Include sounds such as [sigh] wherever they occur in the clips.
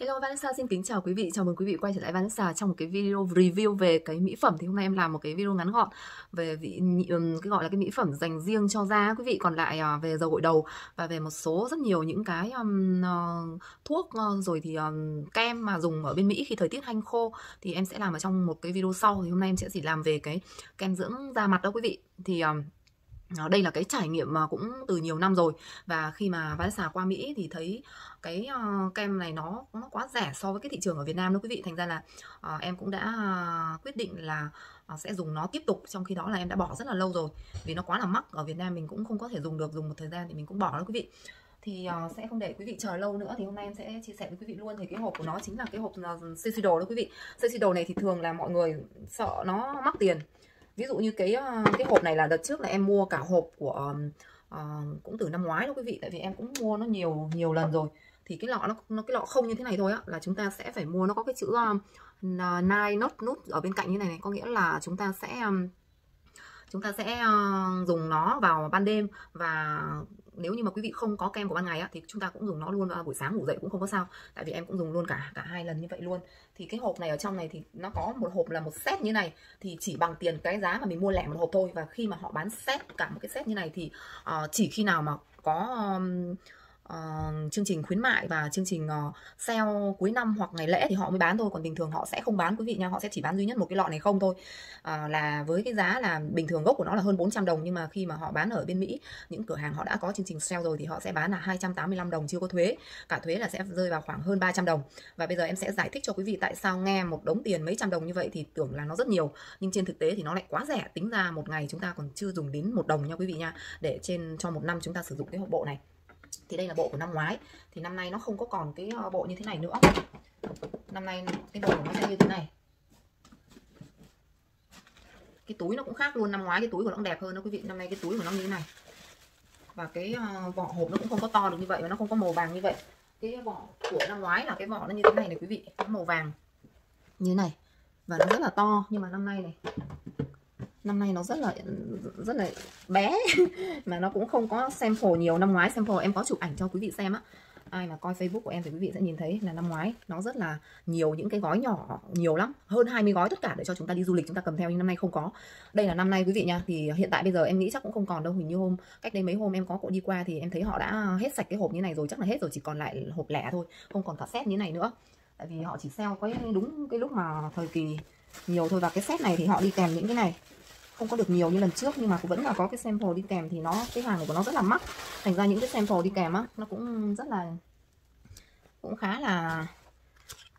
Hello Vanessa xin kính chào quý vị, chào mừng quý vị quay trở lại Vanessa trong một cái video review về cái mỹ phẩm. Thì hôm nay em làm một cái video ngắn gọn về vị cái gọi là cái mỹ phẩm dành riêng cho da quý vị. Còn lại à, về dầu gội đầu và về một số rất nhiều những cái um, uh, thuốc uh, rồi thì um, kem mà dùng ở bên Mỹ khi thời tiết hanh khô. Thì em sẽ làm ở trong một cái video sau. Thì hôm nay em sẽ chỉ làm về cái kem dưỡng da mặt đó quý vị. Thì um, Ờ, đây là cái trải nghiệm mà cũng từ nhiều năm rồi. Và khi mà Vanessa qua Mỹ thì thấy cái uh, kem này nó nó quá rẻ so với cái thị trường ở Việt Nam đó quý vị. Thành ra là uh, em cũng đã uh, quyết định là uh, sẽ dùng nó tiếp tục. Trong khi đó là em đã bỏ rất là lâu rồi. Vì nó quá là mắc. Ở Việt Nam mình cũng không có thể dùng được dùng một thời gian thì mình cũng bỏ đó quý vị. Thì uh, sẽ không để quý vị chờ lâu nữa. Thì hôm nay em sẽ chia sẻ với quý vị luôn. Thì cái hộp của nó chính là cái hộp uh, đồ đó quý vị. Sesido này thì thường là mọi người sợ nó mắc tiền ví dụ như cái ờ, cái hộp này là đợt trước là em mua cả hộp của uh, cũng từ năm ngoái đó quý vị tại vì em cũng mua nó nhiều nhiều lần rồi. Thì cái lọ nó, nó cái lọ không như thế này thôi á là chúng ta sẽ phải mua nó có cái chữ uh, nine nốt nút ở bên cạnh như này này có nghĩa là chúng ta sẽ um, chúng ta sẽ uh, dùng nó vào ban đêm và nếu như mà quý vị không có kem của ban ngày á, thì chúng ta cũng dùng nó luôn vào buổi sáng ngủ dậy cũng không có sao. Tại vì em cũng dùng luôn cả cả hai lần như vậy luôn. Thì cái hộp này ở trong này thì nó có một hộp là một set như này thì chỉ bằng tiền cái giá mà mình mua lẻ một hộp thôi. Và khi mà họ bán set cả một cái set như này thì uh, chỉ khi nào mà có um, uh, chương trình khuyến mại và chương trình uh, sale cuối năm hoặc ngày lễ thì họ mới bán thôi. Còn bình thường họ sẽ không bán quý vị nha họ sẽ chỉ bán duy nhất một cái lọ này không thôi. Uh, là với cái giá là bình thường gốc của nó là hơn 400 đồng nhưng mà khi mà họ bán ở bên Mỹ những cửa hàng họ đã có chương trình sale rồi thì họ sẽ bán là 285 đồng chưa có thuế. Cả thuế là sẽ rơi vào khoảng hơn 300 đồng. Và bây giờ em sẽ giải thích cho quý vị tại sao nghe một đống tiền mấy trăm đồng như vậy thì tưởng là nó rất nhiều nhưng trên thực tế thì nó lại quá rẻ. Tính ra một ngày chúng ta còn chưa dùng đến một đồng nha quý vị nha để trên cho một năm chúng ta sử dụng cái hộp bộ này thì đây là bộ của năm ngoái. Thì năm nay nó không có còn cái ờ, bộ như thế này nữa. Năm nay cái bộ của nó sẽ như thế này. Cái túi nó cũng khác luôn. Năm ngoái cái túi của nó cũng đẹp hơn đó quý vị. Năm nay cái túi của nó như thế này. Và cái ờ, vỏ hộp nó cũng không có to được như vậy và nó không có màu vàng như vậy. Cái vỏ của năm ngoái là cái vỏ nó như thế này này quý vị. Nó màu vàng như này và nó rất là to. Nhưng mà năm nay này năm nay nó rất là rất là bé, [laughs] mà nó cũng không có sample nhiều. Năm ngoái sample em có chụp ảnh cho quý vị xem á. Ai mà coi Facebook của em thì quý vị sẽ nhìn thấy là năm ngoái nó rất là nhiều những cái gói nhỏ, nhiều lắm. Hơn 20 gói tất cả để cho chúng ta đi du lịch, chúng ta cầm theo, nhưng năm nay không có. Đây là năm nay quý vị nha, thì hiện tại bây giờ em nghĩ chắc cũng không còn đâu. Hình như hôm, cách đây mấy hôm em có cụ đi qua thì em thấy họ đã hết sạch cái hộp như này rồi. Chắc là hết rồi, chỉ còn lại hộp lẻ thôi, không còn cả set như này nữa. Tại vì họ chỉ sale có đúng cái lúc mà thời kỳ nhiều thôi. Và cái set này thì họ đi kèm những cái này không có được nhiều như lần trước, nhưng mà cũng vẫn là có cái sample đi kèm thì nó, cái hàng của nó rất là mắc. Thành ra những cái sample đi kèm á, nó cũng rất là, cũng khá là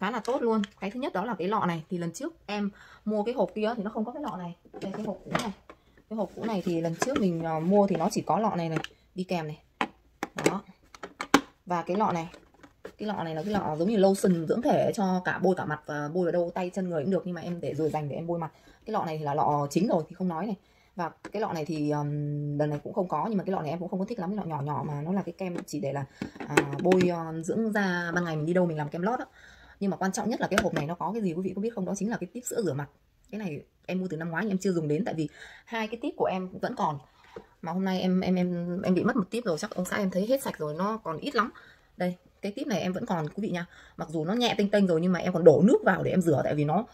khá là tốt luôn. Cái thứ nhất đó là cái lọ này. Thì lần trước em mua cái hộp kia thì nó không có cái lọ này. Đây, cái hộp cũ này. Cái hộp cũ này thì lần trước mình ờ, mua thì nó chỉ có lọ này này, đi kèm này. Đó. Và cái lọ này cái lọ này là cái lọ giống như lotion dưỡng thể cho cả bôi cả mặt và bôi vào đâu tay chân người cũng được nhưng mà em để rồi dành để em bôi mặt. Cái lọ này thì là lọ chính rồi thì không nói này. Và cái lọ này thì um, lần này cũng không có nhưng mà cái lọ này em cũng không có thích lắm cái lọ nhỏ nhỏ mà nó là cái kem chỉ để là à, bôi uh, dưỡng da ban ngày mình đi đâu mình làm kem lót đó nhưng mà quan trọng nhất là cái hộp này nó có cái gì quý vị có biết không? Đó chính là cái tip sữa rửa mặt. Cái này em mua từ năm ngoái nhưng em chưa dùng đến tại vì hai cái tip của em vẫn còn. Mà hôm nay em em em em bị mất một tip rồi chắc ông xã em thấy hết sạch rồi nó còn ít lắm. Đây cái tip này em vẫn còn quý vị nha. Mặc dù nó nhẹ tinh tinh rồi nhưng mà em còn đổ nước vào để em rửa tại vì nó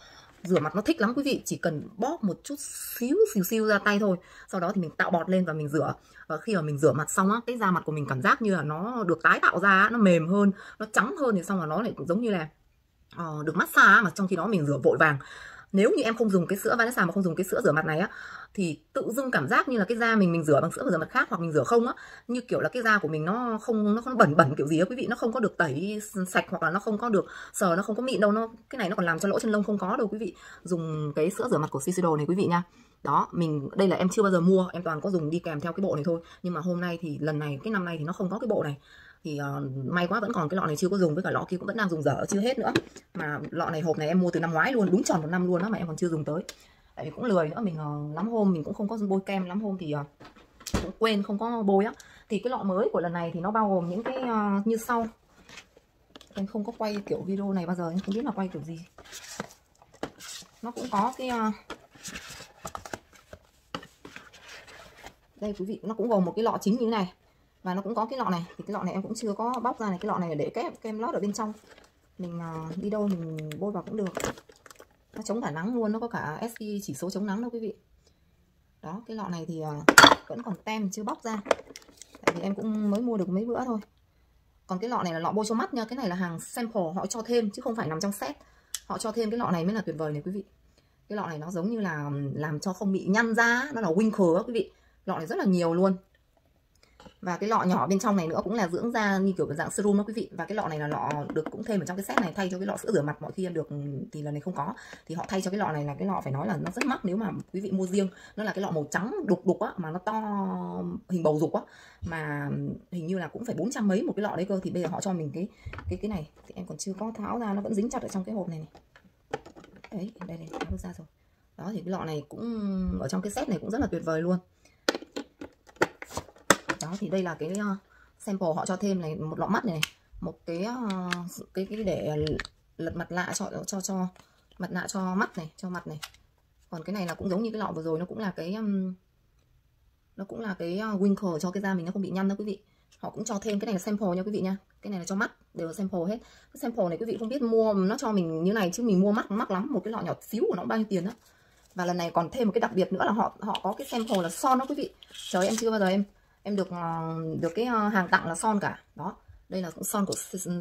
rửa mặt nó thích lắm quý vị. Chỉ cần bóp một chút xíu xíu xíu ra tay thôi. Sau đó thì mình tạo bọt lên và mình rửa. Và khi mà mình rửa mặt xong á cái da mặt của mình cảm giác như là nó được tái tạo ra nó mềm hơn nó trắng hơn thì xong là nó lại giống như là uh, được massage mà trong khi đó mình rửa vội vàng. Nếu như em không dùng cái sữa Vanessa mà không dùng cái sữa rửa mặt này á thì tự dưng cảm giác như là cái da mình mình rửa bằng sữa rửa mặt khác hoặc mình rửa không á. Như kiểu là cái da của mình nó không nó không bẩn bẩn kiểu gì á quý vị. Nó không có được tẩy sạch hoặc là nó không có được sờ nó không có mịn đâu. Nó cái này nó còn làm cho lỗ chân lông không có đâu quý vị. Dùng cái sữa rửa mặt của Shiseido này quý vị nha. Đó mình đây là em chưa bao giờ mua em toàn có dùng đi kèm theo cái bộ này thôi. Nhưng mà hôm nay thì lần này cái năm nay thì nó không có cái bộ này. Thì uh, may quá vẫn còn cái lọ này chưa có dùng với cả lọ kia cũng vẫn đang dùng dở chưa hết nữa. Mà lọ này hộp này em mua từ năm ngoái luôn đúng tròn một năm luôn đó mà em còn chưa dùng tới tại vì cũng lười nữa mình uh, lắm hôm mình cũng không có bôi kem lắm hôm thì uh, cũng quên không có bôi á. Thì cái lọ mới của lần này thì nó bao gồm những cái uh, như sau. Em không có quay kiểu video này bao giờ em không biết là quay kiểu gì. Nó cũng có cái uh, đây quý vị nó cũng gồm một cái lọ chính như thế này. Và nó cũng có cái lọ này thì cái lọ này em cũng chưa có bóc ra này. Cái lọ này để kem kem lót ở bên trong. Mình uh, đi đâu mình bôi vào cũng được nó chống cả nắng luôn, nó có cả sp chỉ số chống nắng đâu quý vị. Đó, cái lọ này thì ờ, vẫn còn tem chưa bóc ra. Tại vì em cũng mới mua được mấy bữa thôi. Còn cái lọ này là lọ bôi cho mắt nha, cái này là hàng sample, họ cho thêm chứ không phải nằm trong set. Họ cho thêm cái lọ này mới là tuyệt vời này quý vị. Cái lọ này nó giống như là làm cho không bị nhăn da, nó là winkle á quý vị. Lọ này rất là nhiều luôn và cái lọ nhỏ bên trong này nữa cũng là dưỡng da như kiểu dạng serum đó quý vị. Và cái lọ này là lọ được cũng thêm ở trong cái set này, thay cho cái lọ sữa rửa mặt mọi khi em được ừ, thì lần này không có. Thì họ thay cho cái lọ này là cái lọ phải nói là nó rất mắc nếu mà quý vị mua riêng. Nó là cái lọ màu trắng đục đục á, mà nó to hình bầu dục á. Mà hình như là cũng phải 400 mấy một cái lọ đấy cơ. Thì bây giờ họ cho mình cái cái cái này. Thì em còn chưa có tháo ra, nó vẫn dính chặt ở trong cái hộp này này. Đấy, đây này, tháo ra rồi. Đó, thì cái lọ này cũng ở trong cái set này cũng rất là tuyệt vời luôn đó thì đây là cái uh, sample họ cho thêm này một lọ mắt này một cái uh, cái cái để lật mặt lạ cho cho cho mặt nạ cho mắt này cho mặt này. Còn cái này là cũng giống như cái lọ vừa rồi nó cũng là cái um, nó cũng là cái uh, winkle cho cái da mình nó không bị nhăn đâu quý vị. Họ cũng cho thêm cái này là sample nha quý vị nha. Cái này là cho mắt đều là sample hết. Cái sample này quý vị không biết mua nó cho mình như này chứ mình mua mắt mắc lắm một cái lọ nhỏ xíu của nó bao nhiêu tiền đó và lần này còn thêm một cái đặc biệt nữa là họ họ có cái sample là son đó quý vị. Trời em chưa bao giờ em em được ờ, được cái ờ, hàng tặng là son cả. Đó đây là cũng son của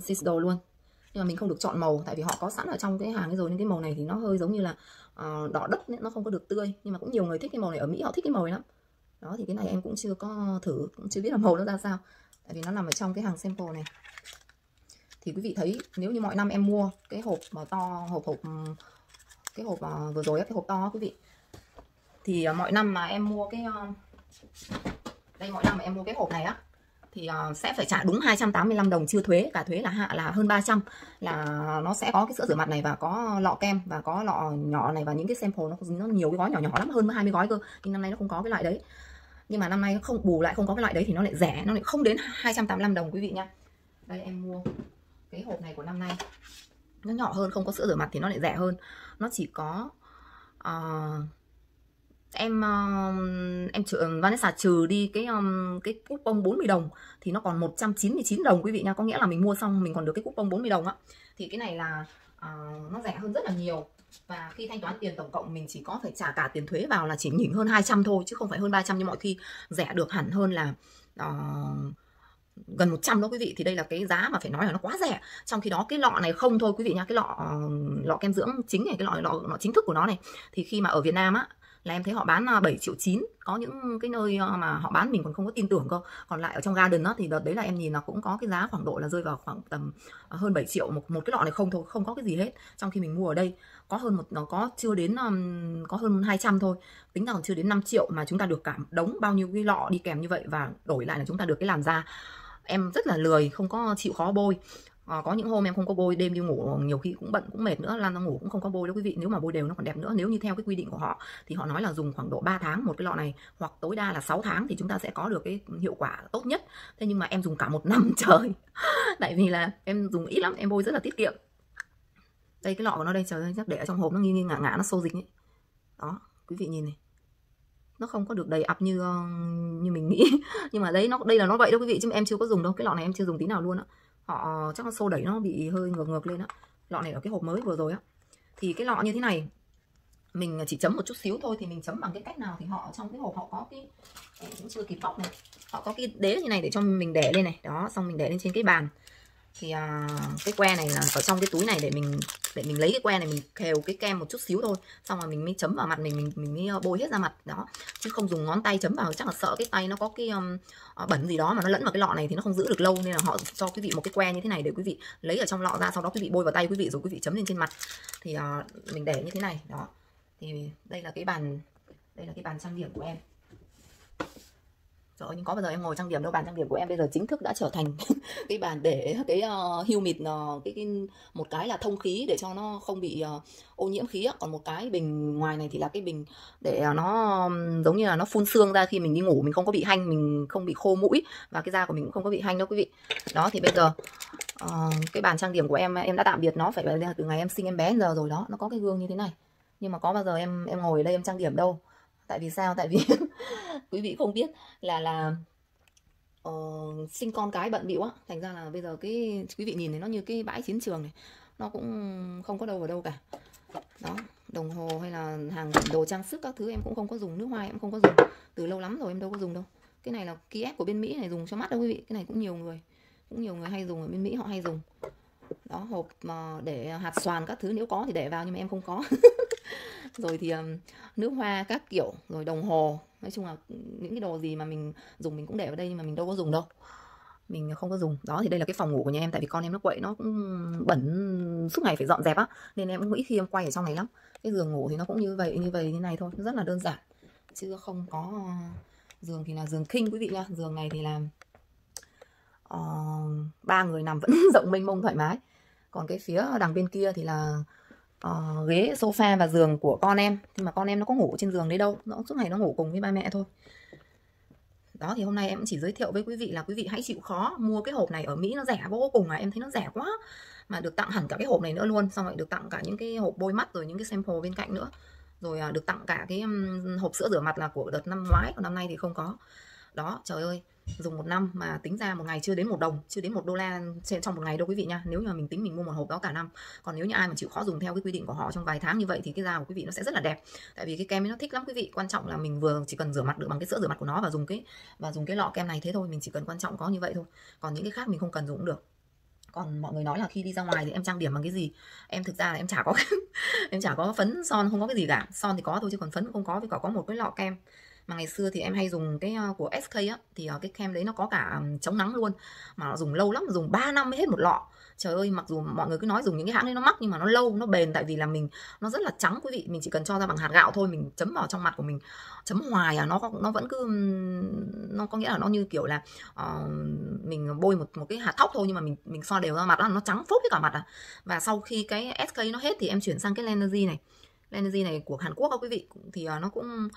Sisdo luôn. Nhưng mà mình không được chọn màu tại vì họ có sẵn ở trong cái hàng ấy rồi nên cái màu này thì nó hơi giống như là uh, đỏ đất ấy, nó không có được tươi. Nhưng mà cũng nhiều người thích cái màu này. Ở Mỹ họ thích cái màu này lắm. Đó thì cái này em cũng chưa có thử cũng chưa biết là màu nó ra sao. Tại vì nó nằm ở trong cái hàng sample này. Thì quý vị thấy nếu như mọi năm em mua cái hộp mà to hộp hộp cái hộp uh, vừa rồi cái hộp to quý vị. Thì uh, mọi năm mà em mua cái uh, đây mỗi năm mà em mua cái hộp này á thì uh, sẽ phải trả đúng 285 đồng chưa thuế. Cả thuế là hạ là hơn 300 là nó sẽ có cái sữa rửa mặt này và có lọ kem và có lọ nhỏ này và những cái sample nó nó nhiều cái gói nhỏ nhỏ lắm hơn 20 gói cơ. Nhưng năm nay nó không có cái loại đấy. Nhưng mà năm nay không bù lại không có cái loại đấy thì nó lại rẻ nó lại không đến 285 đồng quý vị nha đây em mua cái hộp này của năm nay. Nó nhỏ hơn không có sữa rửa mặt thì nó lại rẻ hơn. Nó chỉ có uh, em uh, em trừ, Vanessa trừ đi cái um, cái coupon 40 đồng thì nó còn 199 đồng quý vị nha. Có nghĩa là mình mua xong mình còn được cái coupon 40 đồng á. Thì cái này là uh, nó rẻ hơn rất là nhiều. Và khi thanh toán tiền tổng cộng mình chỉ có phải trả cả tiền thuế vào là chỉ nhỉnh hơn 200 thôi chứ không phải hơn 300 như mọi khi rẻ được hẳn hơn là uh, gần 100 đó quý vị. Thì đây là cái giá mà phải nói là nó quá rẻ. Trong khi đó cái lọ này không thôi quý vị nha. Cái lọ lọ kem dưỡng chính này cái lọ lọ, lọ chính thức của nó này. Thì khi mà ở Việt Nam á là em thấy họ bán à, 7 triệu 9 có những cái nơi à, mà họ bán mình còn không có tin tưởng cơ. Còn lại ở trong garden đó thì đợt đấy là em nhìn là cũng có cái giá khoảng độ là rơi vào khoảng tầm à, hơn 7 triệu. Một một cái lọ này không thôi, không có cái gì hết. Trong khi mình mua ở đây, có hơn một, nó có chưa đến có hơn 200 thôi. Tính ra còn chưa đến 5 triệu mà chúng ta được cả đống bao nhiêu cái lọ đi kèm như vậy và đổi lại là chúng ta được cái làn da. Em rất là lười, không có chịu khó bôi à, có những hôm em không có bôi đêm đi ngủ ờ, nhiều khi cũng bận cũng mệt nữa lan ra ngủ cũng không có bôi đâu quý vị. Nếu mà bôi đều nó còn đẹp nữa. Nếu như theo cái quy định của họ thì họ nói là dùng khoảng độ 3 tháng một cái lọ này hoặc tối đa là 6 tháng thì chúng ta sẽ có được cái hiệu quả tốt nhất. Thế nhưng mà em dùng cả một [laughs] năm trời. Tại vì là em dùng ít lắm em bôi rất là tiết kiệm. Đây cái lọ của nó đây trời ơi chắc để ở trong hộp nó nghiêng nghiêng ngả ngả nó xô dịch ấy. Đó quý vị nhìn này. Nó không có được đầy ập như ờ, như mình nghĩ. [laughs] Nhưng mà đấy nó đây là nó vậy đâu quý vị chứ em chưa có dùng đâu. Cái lọ này em chưa dùng tí nào luôn á họ chắc là xô đẩy nó bị hơi ngược ngược lên á. Lọ này ở cái hộp mới vừa rồi á. Thì cái lọ như thế này mình chỉ chấm một chút xíu thôi thì mình chấm bằng cái cách nào thì họ trong cái hộp họ có cái ừ, cũng chưa kịp bóc này. Họ có cái đế như này để cho mình để lên này. Đó xong mình để lên trên cái bàn. Thì à, cái que này là ở trong cái túi này để mình để mình lấy cái que này mình khều cái kem một chút xíu thôi. Xong rồi mình mới chấm vào mặt mình mình mình mới ờ, bôi hết ra mặt đó. Chứ không dùng ngón tay chấm vào chắc là sợ cái tay nó có cái um, bẩn gì đó mà nó lẫn vào cái lọ này thì nó không giữ được lâu nên là họ cho quý vị một cái que như thế này để quý vị lấy ở trong lọ ra sau đó quý vị bôi vào tay quý vị rồi quý vị chấm lên trên mặt. Thì uh, mình để như thế này đó. Thì đây là cái bàn đây là cái bàn trang điểm của em. Trời nhưng có bao giờ em ngồi trang điểm đâu bàn trang điểm của em bây giờ chính thức đã trở thành [laughs] cái bàn để cái uh, hưu mịt uh, cái, cái một cái là thông khí để cho nó không bị uh, ô nhiễm khí còn một cái bình ngoài này thì là cái bình để uh, nó um, giống như là nó phun xương ra khi mình đi ngủ mình không có bị hanh mình không bị khô mũi và cái da của mình cũng không có bị hanh đâu quý vị. Đó thì bây giờ uh, cái bàn trang điểm của em em đã tạm biệt nó phải từ ngày em sinh em bé giờ rồi đó nó có cái gương như thế này. Nhưng mà có bao giờ em em ngồi ở đây em trang điểm đâu? Tại vì sao? Tại vì [laughs] quý vị không biết là là uh, sinh con cái bận bịu á. Thành ra là bây giờ cái quý vị nhìn thấy nó như cái bãi chiến trường này nó cũng không có đâu vào đâu cả. Đó đồng hồ hay là hàng đồ trang sức các thứ em cũng không có dùng nước hoa em không có dùng. Từ lâu lắm rồi em đâu có dùng đâu. Cái này là Kiev của bên Mỹ này dùng cho mắt đâu quý vị. Cái này cũng nhiều người cũng nhiều người hay dùng ở bên Mỹ họ hay dùng. Đó hộp mà để hạt xoàn các thứ nếu có thì để vào nhưng mà em không có. [laughs] rồi thì um, nước hoa các kiểu rồi đồng hồ. Nói chung là những cái đồ gì mà mình dùng mình cũng để vào đây nhưng mà mình đâu có dùng đâu. Mình không có dùng. Đó thì đây là cái phòng ngủ của nhà em tại vì con em nó quậy nó cũng bẩn suốt ngày phải dọn dẹp á. Nên em cũng nghĩ khi em quay ở trong này lắm. Cái giường ngủ thì nó cũng như vậy như vậy như này thôi. Rất là đơn giản. Chứ không có ờ, giường thì là giường king quý vị nha giường này thì là uh, ba người nằm vẫn [laughs] rộng mênh mông thoải mái. Còn cái phía đằng bên kia thì là uh, ghế sofa và giường của con em. Nhưng mà con em nó có ngủ trên giường đấy đâu. Nó suốt ngày nó ngủ cùng với ba mẹ thôi. Đó thì hôm nay em cũng chỉ giới thiệu với quý vị là quý vị hãy chịu khó mua cái hộp này ở Mỹ. Nó rẻ vô cùng à em thấy nó rẻ quá. Mà được tặng hẳn cả cái hộp này nữa luôn. Xong rồi được tặng cả những cái hộp bôi mắt rồi những cái sample bên cạnh nữa. Rồi à, được tặng cả cái hộp sữa rửa mặt là của đợt năm ngoái. Còn năm nay thì không có. Đó trời ơi dùng một năm mà tính ra một ngày chưa đến một đồng, chưa đến một đô la trên, trong một ngày đâu quý vị nha nếu như mà mình tính mình mua một hộp đó cả năm. Còn nếu như ai mà chịu khó dùng theo cái quy định của họ trong vài tháng như vậy thì cái da của quý vị nó sẽ rất là đẹp. Tại vì cái kem ấy nó thích lắm quý vị. Quan trọng là mình vừa chỉ cần rửa mặt được bằng cái sữa rửa mặt của nó và dùng cái, và dùng cái lọ kem này thế thôi. Mình chỉ cần quan trọng có như vậy thôi. Còn những cái khác mình không cần dùng cũng được. Còn mọi người nói là khi đi ra ngoài thì em trang điểm bằng cái gì? Em thực ra là em chả có [laughs] em chả có phấn son, không có cái gì cả. Son thì có thôi chứ còn phấn không có. Với cả có một cái lọ kem mà ngày xưa thì em hay dùng cái ờ, của SK á thì ờ, cái kem đấy nó có cả chống nắng luôn. Mà nó dùng lâu lắm dùng 3 năm mới hết một lọ. Trời ơi mặc dù mọi người cứ nói dùng những cái hãng đấy nó mắc nhưng mà nó lâu nó bền tại vì là mình nó rất là trắng quý vị. Mình chỉ cần cho ra bằng hạt gạo thôi mình chấm vào trong mặt của mình chấm hoài à nó nó vẫn cứ nó có nghĩa là nó như kiểu là uh, mình bôi một một cái hạt thóc thôi nhưng mà mình mình so đều ra mặt đó, nó trắng phốt hết cả mặt à. Và sau khi cái SK nó hết thì em chuyển sang cái Lenergy này. Lenergy này của Hàn Quốc các quý vị. Thì uh, nó cũng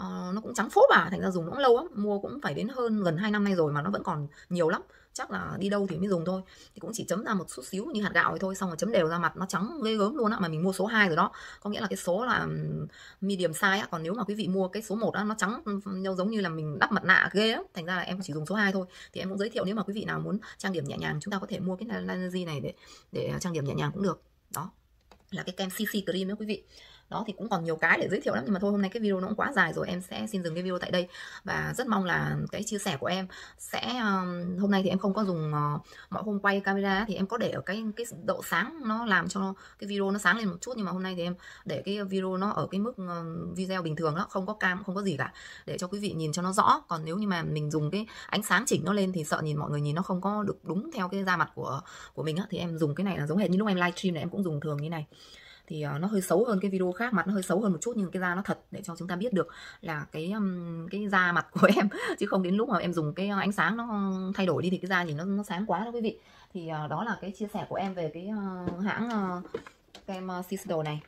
uh, nó cũng trắng phốt à thành ra dùng cũng lâu lắm mua cũng phải đến hơn gần 2 năm nay rồi mà nó vẫn còn nhiều lắm chắc là đi đâu thì mới dùng thôi thì cũng chỉ chấm ra một chút xíu như hạt gạo thôi xong rồi chấm đều ra mặt nó trắng ghê gớm luôn á mà mình mua số 2 rồi đó có nghĩa là cái số là medium size á còn nếu mà quý vị mua cái số 1 á nó trắng nhau giống như là mình đắp mặt nạ ghê á thành ra là em chỉ dùng số 2 thôi thì em cũng giới thiệu nếu mà quý vị nào muốn trang điểm nhẹ nhàng chúng ta có thể mua cái lanzi này để để trang điểm nhẹ nhàng cũng được đó là cái kem CC cream đó quý vị đó thì cũng còn nhiều cái để giới thiệu lắm nhưng mà thôi hôm nay cái video nó cũng quá dài rồi em sẽ xin dừng cái video tại đây. Và rất mong là cái chia sẻ của em sẽ um, hôm nay thì em không có dùng uh, mọi hôm quay camera thì em có để ở cái cái độ sáng nó làm cho cái video nó sáng lên một chút nhưng mà hôm nay thì em để cái video nó ở cái mức uh, video bình thường đó không có cam không có gì cả để cho quý vị nhìn cho nó rõ. Còn nếu như mà mình dùng cái ánh sáng chỉnh nó lên thì sợ nhìn mọi người nhìn nó không có được đúng theo cái da mặt của của mình á thì em dùng cái này là giống hệt như lúc em livestream này em cũng dùng thường như này thì uh, nó hơi xấu hơn cái video khác mặt nó hơi xấu hơn một chút nhưng cái da nó thật để cho chúng ta biết được là cái um, cái da mặt của [laughs] em chứ không đến lúc mà em dùng cái ánh sáng nó thay đổi đi thì cái da nhìn nó nó sáng quá đó quý vị. Thì uh, đó là cái chia sẻ của em về cái uh, hãng uh, kem uh, này.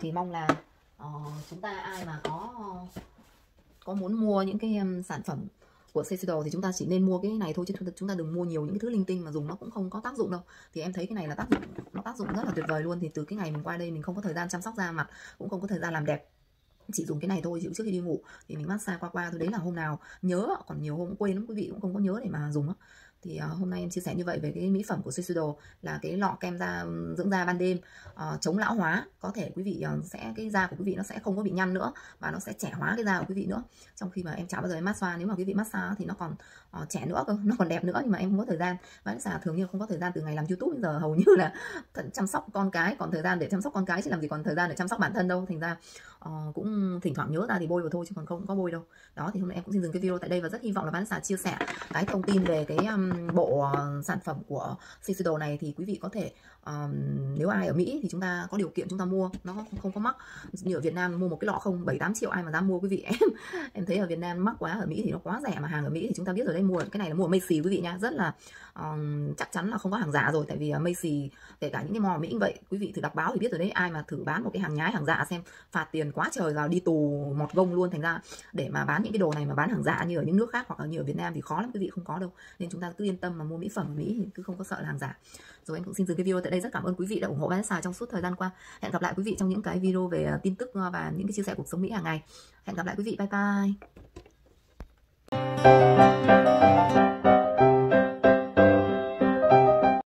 Thì mong là uh, chúng ta ai mà có có muốn mua những cái um, sản phẩm của Shiseido thì chúng ta chỉ nên mua cái này thôi, chứ chúng ta đừng mua nhiều những cái thứ linh tinh mà dùng nó cũng không có tác dụng đâu. Thì em thấy cái này là tác dụng, nó tác dụng rất là tuyệt vời luôn. Thì từ cái ngày mình qua đây mình không có thời gian chăm sóc da mặt, cũng không có thời gian làm đẹp, chỉ dùng cái này thôi. Trước khi đi ngủ thì mình massage qua qua thôi. Đấy là hôm nào, nhớ còn nhiều hôm quên lắm, quý vị cũng không có nhớ để mà dùng á thì uh, hôm nay em chia sẻ như vậy về cái mỹ phẩm của Shiseido là cái lọ kem da dưỡng da ban đêm uh, chống lão hóa. Có thể quý vị uh, sẽ cái da của quý vị nó sẽ không có bị nhăn nữa và nó sẽ trẻ hóa cái da của quý vị nữa. Trong khi mà em chả bao giờ em massage nếu mà quý vị massage thì nó còn uh, trẻ nữa cơ [laughs] nó còn đẹp nữa nhưng mà em không có thời gian. Và giả thường như không có thời gian từ ngày làm youtube bây giờ hầu như là [laughs] chăm sóc con cái còn thời gian để chăm sóc con cái chứ làm gì còn thời gian để chăm sóc bản thân đâu. Thành ra uh, cũng thỉnh thoảng nhớ ra thì bôi vào thôi chứ còn không có bôi đâu. Đó thì hôm nay em cũng xin dừng cái video tại đây và rất hy vọng là bán xà chia sẻ cái thông tin về cái um, bộ ờ, sản phẩm của Shiseido này thì quý vị có thể um, nếu ai ở Mỹ thì chúng ta có điều kiện chúng ta mua. Nó không, không có mắc. Như ở Việt Nam mua một cái lọ không bảy tám triệu ai mà dám mua quý vị. [laughs] Em em thấy ở Việt Nam mắc quá ở Mỹ thì nó quá rẻ mà hàng ở Mỹ thì chúng ta biết rồi đây mua cái này là mua Macy quý vị nha. Rất là um, chắc chắn là không có hàng giả rồi tại vì Macy kể cả những cái mò Mỹ cũng vậy. Quý vị thử đọc báo thì biết rồi đấy ai mà thử bán một cái hàng nhái hàng giả xem phạt tiền quá trời vào đi tù một gông luôn thành ra để mà bán những cái đồ này mà bán hàng giả như ở những nước khác hoặc là như ở Việt Nam thì khó lắm quý vị không có đâu. Nên chúng ta cứ yên tâm mà mua mỹ phẩm ở Mỹ thì cứ không có sợ là hàng giả. Rồi em cũng xin dừng cái video tại đây. Rất cảm ơn quý vị đã ủng hộ Vanessa trong suốt thời gian qua. Hẹn gặp lại quý vị trong những cái video về à, tin tức à, và những cái chia sẻ cuộc sống Mỹ hàng ngày. Hẹn gặp lại quý vị. Bye bye.